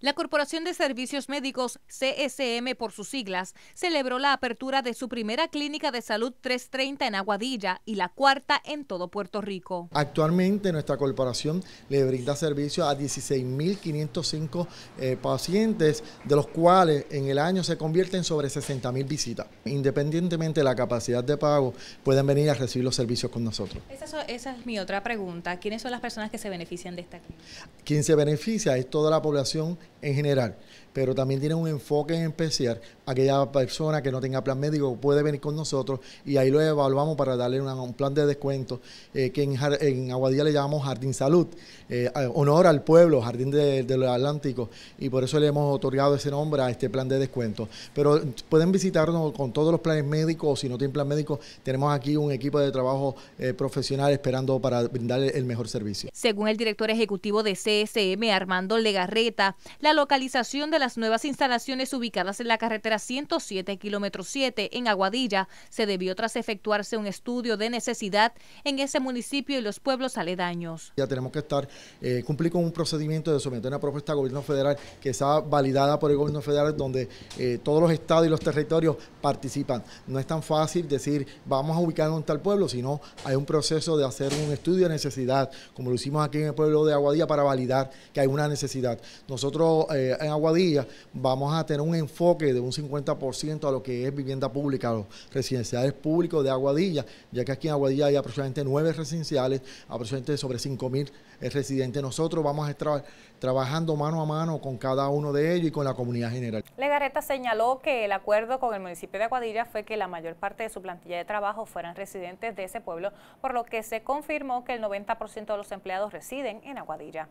La Corporación de Servicios Médicos, CSM por sus siglas, celebró la apertura de su primera clínica de salud 330 en Aguadilla y la cuarta en todo Puerto Rico. Actualmente nuestra corporación le brinda servicio a 16.505 eh, pacientes, de los cuales en el año se convierten sobre 60.000 visitas. Independientemente de la capacidad de pago, pueden venir a recibir los servicios con nosotros. Esa, esa es mi otra pregunta. ¿Quiénes son las personas que se benefician de esta clínica? Quien se beneficia es toda la población en general, pero también tiene un enfoque en especial. Aquella persona que no tenga plan médico puede venir con nosotros y ahí lo evaluamos para darle un plan de descuento eh, que en, Aguadilla le llamamos Jardín Salud, eh, honor al pueblo, Jardín del Atlántico, y por eso le hemos otorgado ese nombre a este plan de descuento. Pero pueden visitarnos con todos los planes médicos, si no tienen plan médico, tenemos aquí un equipo de trabajo eh, profesional esperando para brindarle el mejor servicio. Según el director ejecutivo de CSM, Armando Legarreta, la localización de las nuevas instalaciones ubicadas en la carretera 107, kilómetro 7, en Aguadilla, se debió tras efectuarse un estudio de necesidad en ese municipio y los pueblos aledaños. Ya tenemos que estar, eh, cumplir con un procedimiento de someter una propuesta al gobierno federal que sea validada por el gobierno federal, donde eh, todos los estados y los territorios participan. No es tan fácil decir, vamos a ubicarnos en tal pueblo, sino hay un proceso de hacer un estudio de necesidad, como lo hicimos aquí en el pueblo de Aguadilla, para validar que hay una necesidad. Nosotros eh, en Aguadilla vamos a tener un enfoque de un 50% a lo que es vivienda pública, los residenciales públicos de Aguadilla, ya que aquí en Aguadilla hay aproximadamente nueve residenciales, aproximadamente sobre 5 mil eh, residentes. Nosotros vamos a estar trabajando mano a mano con cada uno de ellos y con la comunidad general. Legareta señaló que el acuerdo con el municipio de Aguadilla fue que la mayor parte de su plantilla de trabajo fueran residentes de ese pueblo, por lo que se confirmó que el 90% de los empleados residen en Aguadilla.